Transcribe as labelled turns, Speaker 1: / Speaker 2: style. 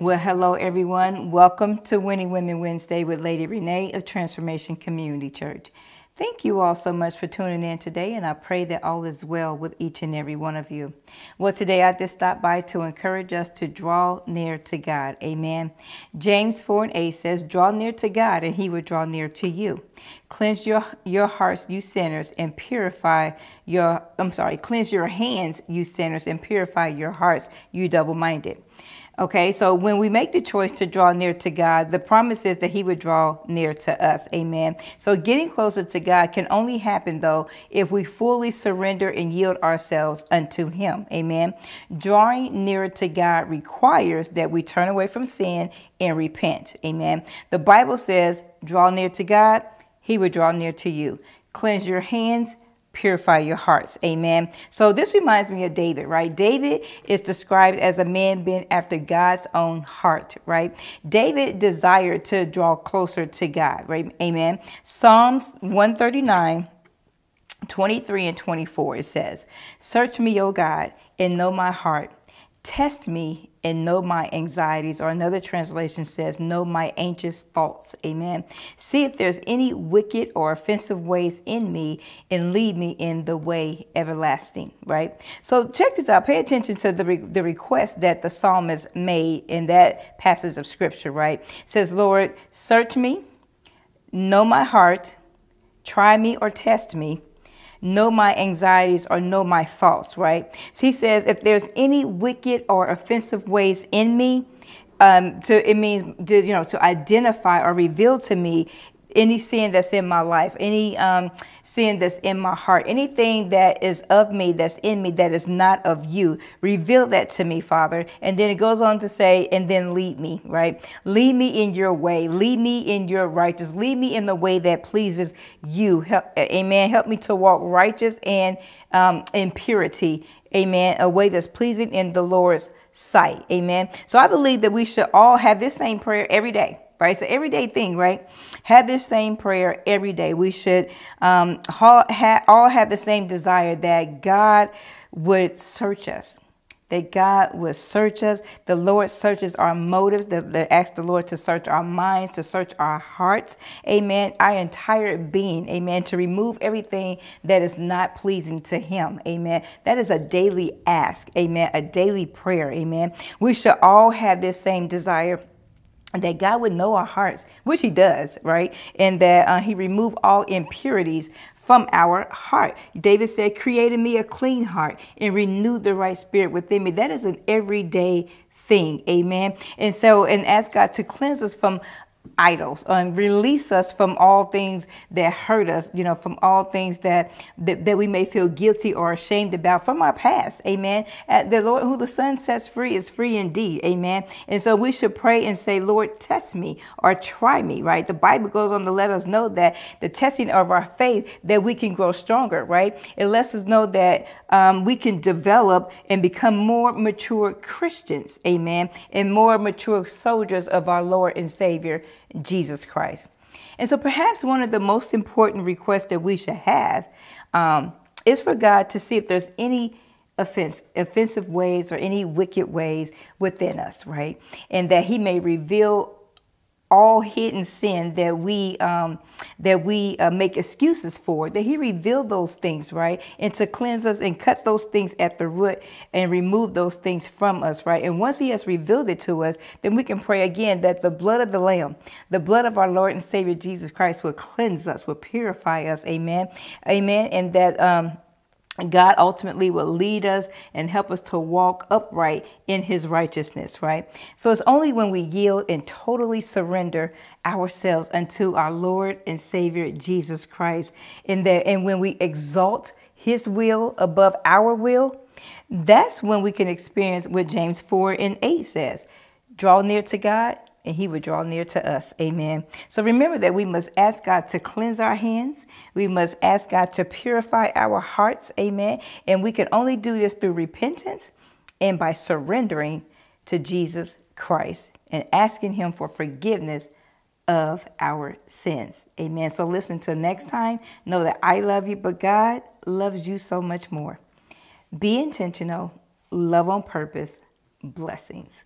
Speaker 1: Well, hello, everyone. Welcome to Winning Women Wednesday with Lady Renee of Transformation Community Church. Thank you all so much for tuning in today, and I pray that all is well with each and every one of you. Well, today I just stopped by to encourage us to draw near to God. Amen. James 4 and 8 says, Draw near to God, and he will draw near to you. Cleanse your, your hearts, you sinners, and purify your, I'm sorry, cleanse your hands, you sinners, and purify your hearts, you double minded. Okay, so when we make the choice to draw near to God, the promise is that He would draw near to us. Amen. So getting closer to God can only happen, though, if we fully surrender and yield ourselves unto Him. Amen. Drawing nearer to God requires that we turn away from sin and repent. Amen. The Bible says, draw near to God, He would draw near to you. Cleanse your hands purify your hearts. Amen. So this reminds me of David, right? David is described as a man being after God's own heart, right? David desired to draw closer to God, right? Amen. Psalms 139 23 and 24 it says, "Search me, O God, and know my heart. Test me and know my anxieties, or another translation says, know my anxious thoughts. Amen. See if there's any wicked or offensive ways in me and lead me in the way everlasting, right? So check this out. Pay attention to the, re the request that the psalmist made in that passage of scripture, right? It says, Lord, search me, know my heart, try me or test me know my anxieties or know my thoughts, right? So he says, if there's any wicked or offensive ways in me, um, to it means to, you know to identify or reveal to me any sin that's in my life, any um, sin that's in my heart, anything that is of me, that's in me, that is not of you, reveal that to me, Father. And then it goes on to say, and then lead me, right? Lead me in your way, lead me in your righteous, lead me in the way that pleases you. Help, amen. Help me to walk righteous and um, in purity, amen. A way that's pleasing in the Lord's sight, amen. So I believe that we should all have this same prayer every day right? An everyday thing, right? Have this same prayer every day. We should um, all, have the same desire that God would search us that God would search us. The Lord searches our motives. That ask the Lord to search our minds, to search our hearts. Amen. Our entire being. Amen. To remove everything that is not pleasing to Him. Amen. That is a daily ask. Amen. A daily prayer. Amen. We should all have this same desire that God would know our hearts, which He does, right? And that uh, He remove all impurities from our heart. David said, Created me a clean heart and renewed the right spirit within me. That is an everyday thing. Amen. And so, and ask God to cleanse us from idols and release us from all things that hurt us, you know, from all things that, that, that we may feel guilty or ashamed about from our past. Amen. At the Lord who the Son sets free is free indeed. Amen. And so we should pray and say, Lord, test me or try me, right? The Bible goes on to let us know that the testing of our faith that we can grow stronger, right? It lets us know that um, we can develop and become more mature Christians. Amen. And more mature soldiers of our Lord and Savior, Jesus Christ. And so perhaps one of the most important requests that we should have um, is for God to see if there's any offense, offensive ways or any wicked ways within us, right? And that he may reveal all hidden sin that we um, that we uh, make excuses for that he revealed those things right? And to cleanse us and cut those things at the root and remove those things from us right? And once he has revealed it to us then we can pray again that the blood of the lamb the blood of our lord and savior jesus christ will cleanse us will purify us amen? Amen and that um God ultimately will lead us and help us to walk upright in his righteousness, right? So it's only when we yield and totally surrender ourselves unto our Lord and Savior Jesus Christ in there and when we exalt his will above our will, that's when we can experience what James 4 and 8 says. Draw near to God and he would draw near to us. Amen. So remember that we must ask God to cleanse our hands. We must ask God to purify our hearts. Amen. And we can only do this through repentance and by surrendering to Jesus Christ and asking him for forgiveness of our sins. Amen. So listen to next time. Know that I love you, but God loves you so much more. Be intentional, love on purpose. Blessings.